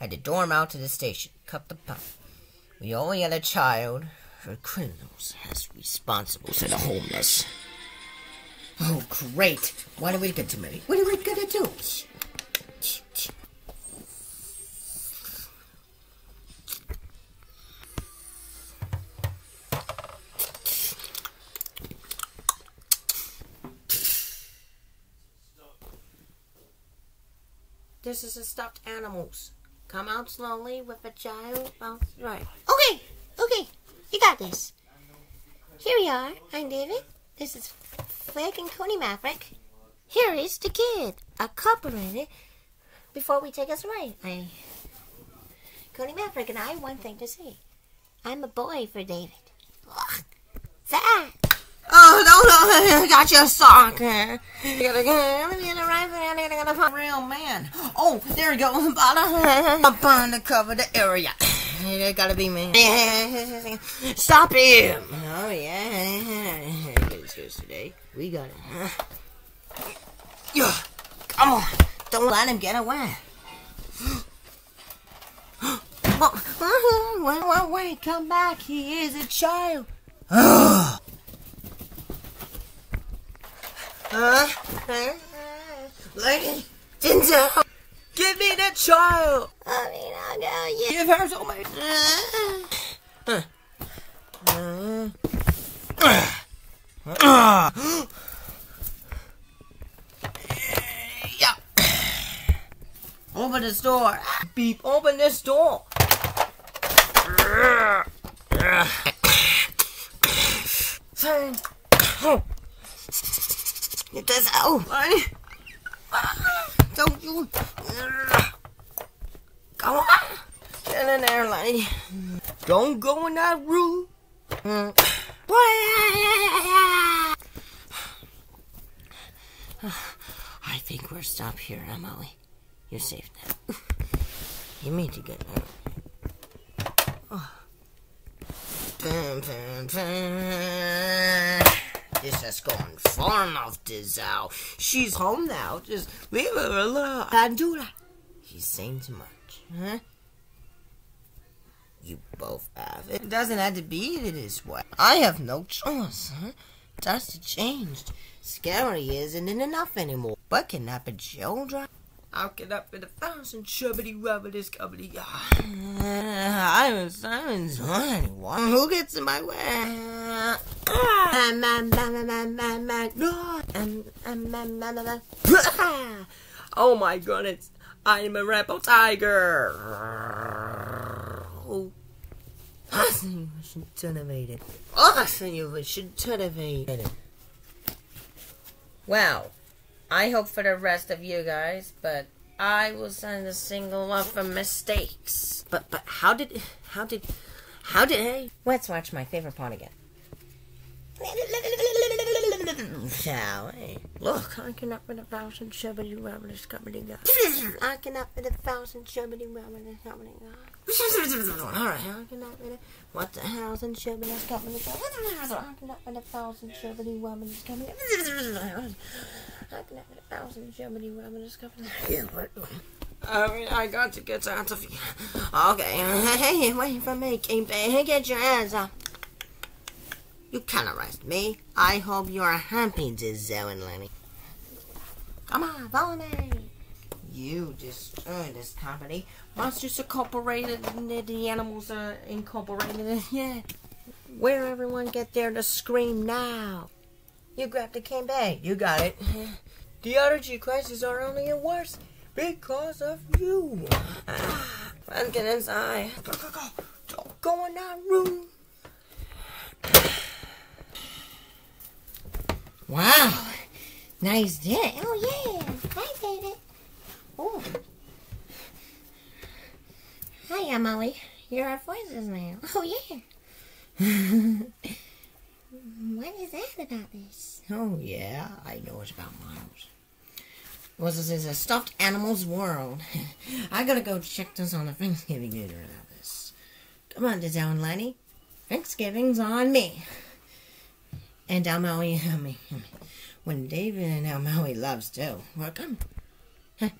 Had to dorm out to the station. Cut the pump. We only had a child for criminals as responsible for the homeless. Oh, great. What are we going to do? What are we to do? This is a stuffed animals. Come out slowly with a child. Bounce right. Okay, okay, you got this. Here we are. I'm David. This is Flick and Cody Maverick. Here is the kid, a couple before we take us away. I, Cody Maverick and I have one thing to say. I'm a boy for David. Ugh, that. Oh, no, no, got your sock. You gotta get a rifle and you gotta find a real man. Oh, there we go. Up on the cover the area. It gotta be me. Stop him. Oh, yeah. Today. We got him. Yeah. Come on. Don't let him get away. Wait, wait, wait. Come back. He is a child. Lady, Denzel, give me the child. I mean, I'll go. Yeah. Give her to me. Yeah. Open this door. Beep, open this door. Fine. Get this out. Oh. Honey. Don't you. Come on. Get in there, lady. Don't go in that room. Hmm. I think we're stopped here, Emily. You're safe now. You need to get out. Oh. Bam, bam, bam. This has gone far enough, Dizal. She's home now. Just leave her alone. Can't do that. She's saying too much, huh? You both have it. It doesn't have to be this way. I have no choice, huh? That's changed. Scary isn't enough anymore. But kidnapping children? I'll get up in a thousand chubbity rubbity scubbity. I was Simon's anyone who gets in my way. Oh my goodness. I am a rebel tiger. Oh. I think we should turnovate it. I think we should turnovate it. Well, I hope for the rest of you guys, but I will send a single off for mistakes. But but how did how did how did hey? Let's watch my favorite part again. Shall we? Look, I cannot with a thousand shubbity rubbity scubbity guy. I cannot fit a thousand chubbity rubbity chubbity Alright, I cannot with a what the thousand shubbity scubbity guy. I cannot fit a thousand chubbity rubbity chubbity I cannot fit a thousand chubbity rubbity chubbity I mean, I got to get out of here. Okay, hey, wait for me, King Hey, get your hands up. You can't arrest me. I hope you are happy, Giselle and Lenny. Come on, follow me. You destroyed this company. Monsters Incorporated, the animals are incorporated. Yeah. Where everyone get there to scream now? You grabbed the bag. You got it. The energy crises are only worse because of you. Let's get inside. Go, go, go. Don't go in that room. Wow. Nice day. Oh yeah, hi David. Oh, hi Emily. You're our voices now. Oh yeah. what is that about this? Oh, yeah, I know it's about Miles. Well, this is a stuffed animals world. I gotta go check this on the Thanksgiving dinner of this. Come on, Dizelle and Lenny. Thanksgiving's on me. And Anne Marie, I mean, when David and Anne Marie loves too. Well, come.